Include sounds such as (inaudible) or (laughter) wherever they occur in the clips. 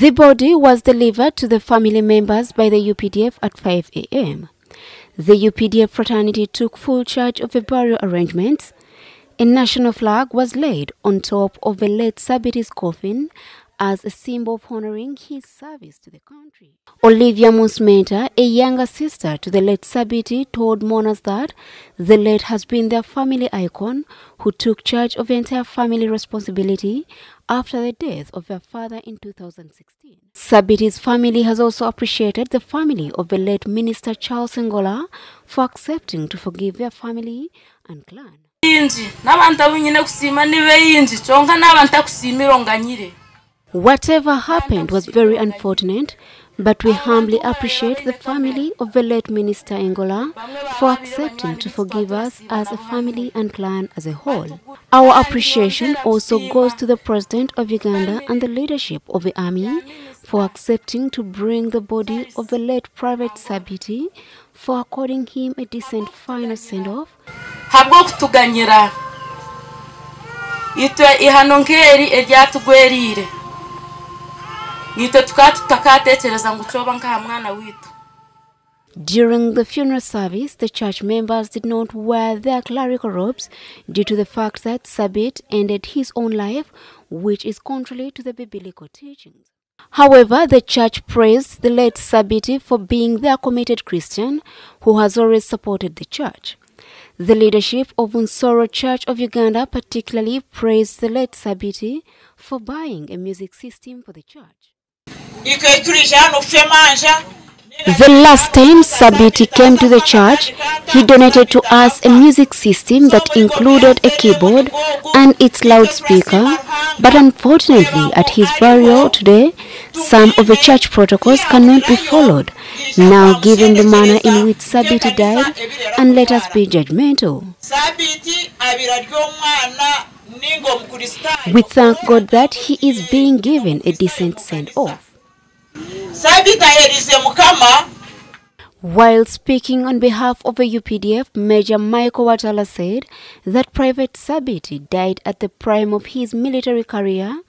The body was delivered to the family members by the UPDF at 5 a.m. The UPDF fraternity took full charge of the burial arrangements. A national flag was laid on top of the late Sabiti's coffin as a symbol of honoring his service to the country. Olivia Musiimenta, a younger sister to the late Sabiti, told mourners that the late has been their family icon who took charge of entire family responsibility after the death of their father in 2016. Sabiti's family has also appreciated the family of the late Minister Charles Engola for accepting to forgive their family and clan. Yinji n'abantu abo nyine kusima nibe yinji kyonka n'abantu akusimira onganyire Whatever happened was very unfortunate, but we humbly appreciate the family. of the late Minister Engola for accepting to forgive us as a family and clan as a whole. Our appreciation also goes to the President of Uganda and the leadership of the army for accepting to bring the body of the late Private Sabiti for according him a decent final send-off. Ihano nk'eri eryatugweriire During the funeral service, the church members did not wear their clerical robes due to the fact that Sabit ended his own life, which is contrary to the biblical teachings. However, the church praised the late Sabiti for being their committed Christian who has always supported the church. The leadership of Unsoro Church of Uganda particularly praised the late Sabiti for buying a music system for the church. The last time Sabiti came to the church, he donated to us a music system that included a keyboard and its loudspeaker. But unfortunately, at his burial today, some of the church protocols cannot be followed. Now, given the manner in which Sabiti died, and let us be judgmental. We thank God that he is being given a decent send off. While speaking on behalf of the UPDF, Major Michael Watala said that Private Sabiti died at the prime of his military career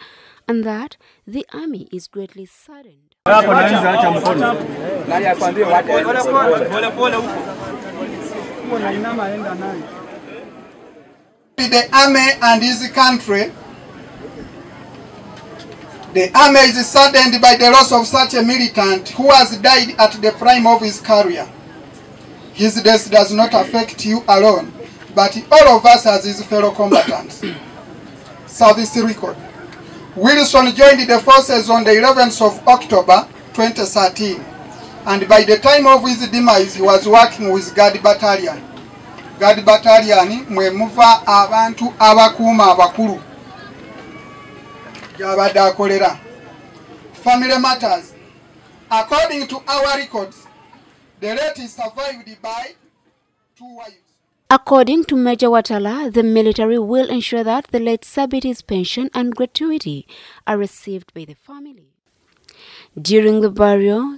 and that the army is greatly saddened. the army and his country. The army is saddened by the loss of such a militant who has died at the prime of his career. His death does not affect you alone, but all of us as his fellow combatants. (coughs) Service record. Wilson joined the forces on the 11th of October 2013, and by the time of his demise, he was working with Guard Battalion. Guard Battalion mwe muva abantu abakuuma abakulu Family matters. According to our records, the late is survived by two wives. According to Major Watala, the military will ensure that the late Sabiti's pension and gratuity are received by the family. During the burial,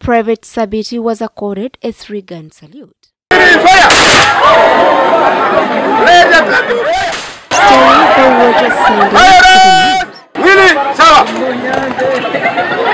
Private Sabiti was accorded a three gun salute. Story by Roger Sandy. For